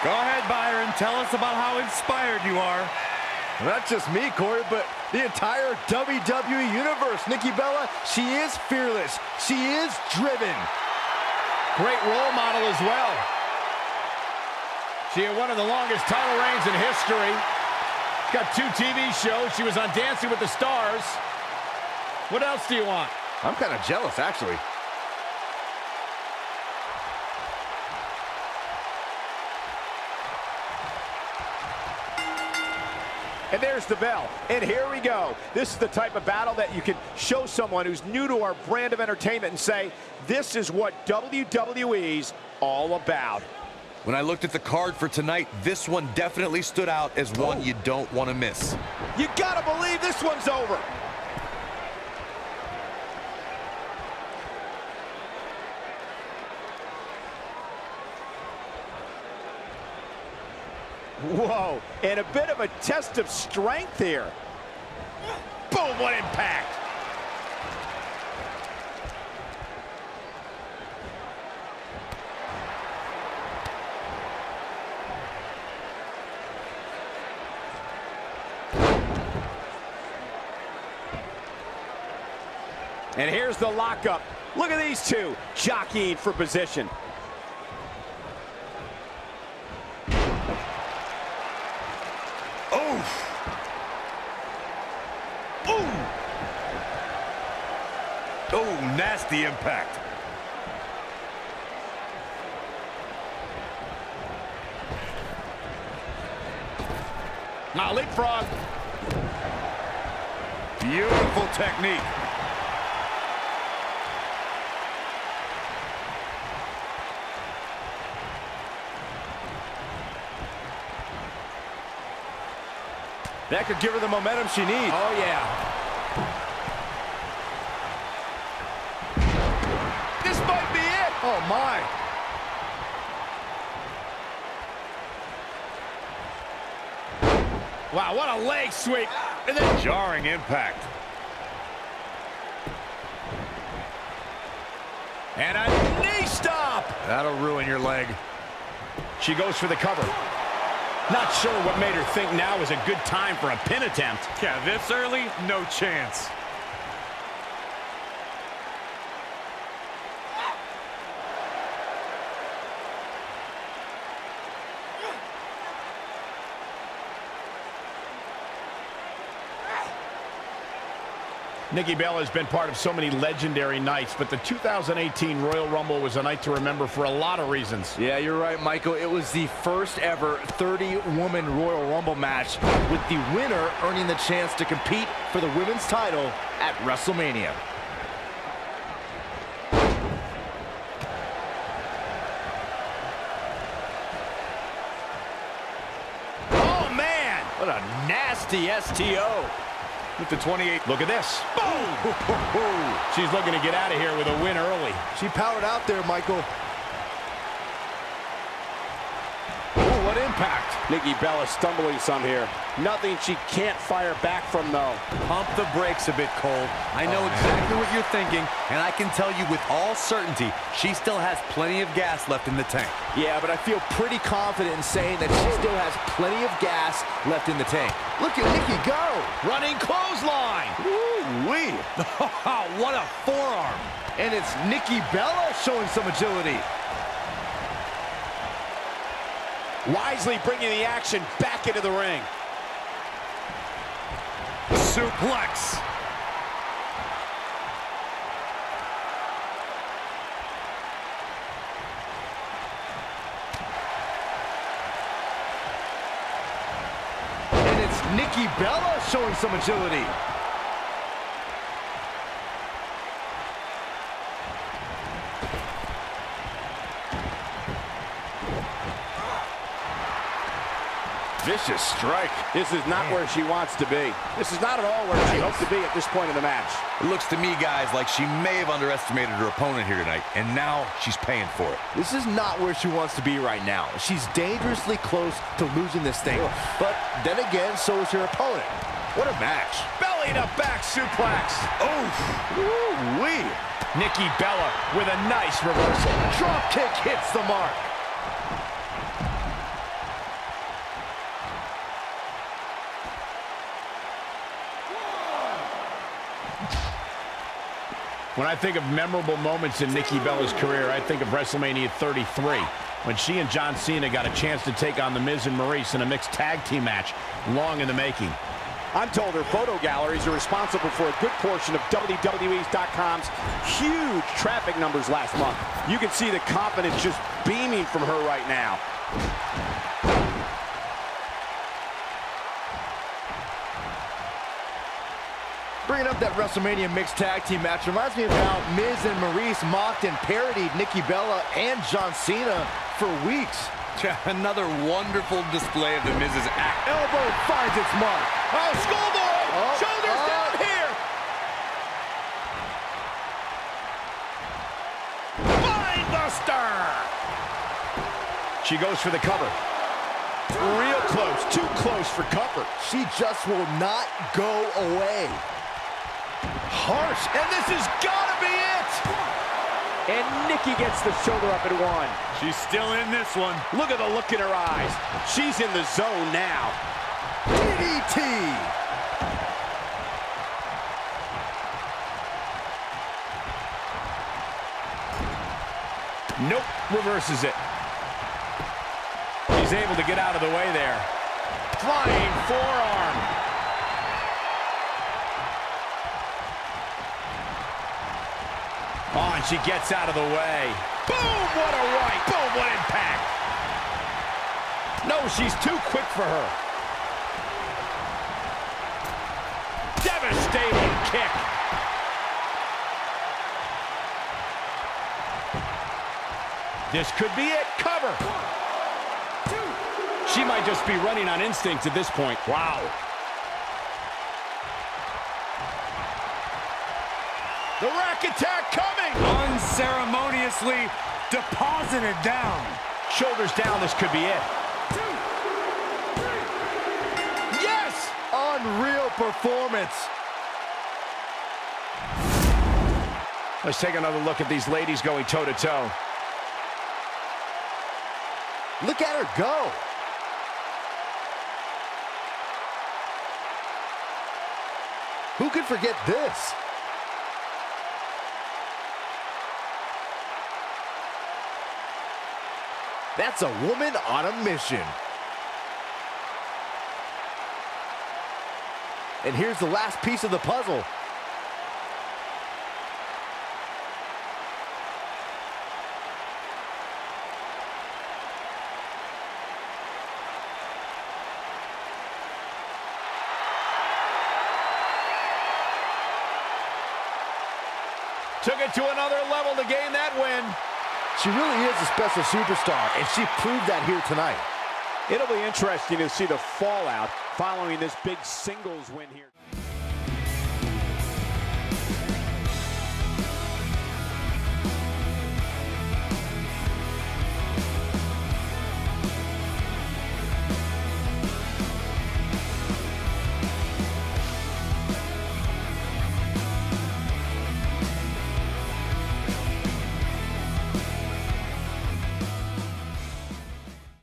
Go ahead, Byron. Tell us about how inspired you are. Not just me, Corey, but the entire WWE Universe. Nikki Bella, she is fearless. She is driven. Great role model as well. She had one of the longest title reigns in history. Got two TV shows. She was on Dancing with the Stars. What else do you want? I'm kind of jealous, actually. And there's the bell. And here we go. This is the type of battle that you can show someone who's new to our brand of entertainment and say, this is what WWE's all about. When I looked at the card for tonight, this one definitely stood out as one oh. you don't want to miss. You gotta believe this one's over. Whoa, and a bit of a test of strength here. Boom, what impact. And here's the lockup. Look at these two jockeying for position. The oh, impact. Now leapfrog. Beautiful technique. That could give her the momentum she needs. Oh, yeah. This might be it. Oh, my. Wow, what a leg sweep. And then jarring impact. And a knee stop. That'll ruin your leg. She goes for the cover. Not sure what made her think now was a good time for a pin attempt. Yeah, this early, no chance. Nikki Bella has been part of so many legendary nights, but the 2018 Royal Rumble was a night to remember for a lot of reasons. Yeah, you're right, Michael. It was the first ever 30-woman Royal Rumble match, with the winner earning the chance to compete for the women's title at WrestleMania. Oh, man! What a nasty STO. With the 28. Look at this. Boom! She's looking to get out of here with a win early. She powered out there, Michael. what impact. Nikki Bella stumbling some here. Nothing she can't fire back from, though. Pump the brakes a bit, Cole. I know oh, exactly what you're thinking, and I can tell you with all certainty, she still has plenty of gas left in the tank. Yeah, but I feel pretty confident in saying that she still has plenty of gas left in the tank. Look at Nikki go. Running clothesline. Woo-wee. what a forearm. And it's Nikki Bella showing some agility. Wisely bringing the action back into the ring. Suplex. And it's Nikki Bella showing some agility. Vicious strike. This is not Man. where she wants to be. This is not at all where she hopes to be at this point in the match. It looks to me, guys, like she may have underestimated her opponent here tonight, and now she's paying for it. This is not where she wants to be right now. She's dangerously close to losing this thing. But then again, so is her opponent. What a match. Belly to back suplex. Oh, woo-wee. Nikki Bella with a nice reversal. Drop kick hits the mark. When I think of memorable moments in Nikki Bella's career, I think of WrestleMania 33, when she and John Cena got a chance to take on The Miz and Maryse in a mixed tag team match, long in the making. I'm told her photo galleries are responsible for a good portion of WWE's.com's huge traffic numbers last month. You can see the confidence just beaming from her right now. Bringing up that WrestleMania mixed tag team match reminds me of how Miz and Maryse mocked and parodied Nikki Bella and John Cena for weeks. Another wonderful display of the Miz's act. Elbow finds its mark. Oh, schoolboy! Oh, Shoulders oh. down here! Mindbuster! She goes for the cover. Real close, too close for comfort. She just will not go away. Harsh, and this has got to be it! And Nikki gets the shoulder up at one. She's still in this one. Look at the look in her eyes. She's in the zone now. DDT. Nope, reverses it. She's able to get out of the way there. Flying forearm. Oh, and she gets out of the way. Boom, what a right. Boom, what impact. No, she's too quick for her. Devastating kick. This could be it. Cover. She might just be running on instinct at this point. Wow. The rack attack coming. Unceremoniously deposited down. Shoulders down, this could be it. Yes! Unreal performance. Let's take another look at these ladies going toe-to-toe. -to -toe. Look at her go. Who could forget this? That's a woman on a mission. And here's the last piece of the puzzle. Took it to another level to gain that win. She really is a special superstar, and she proved that here tonight. It'll be interesting to see the fallout following this big singles win here.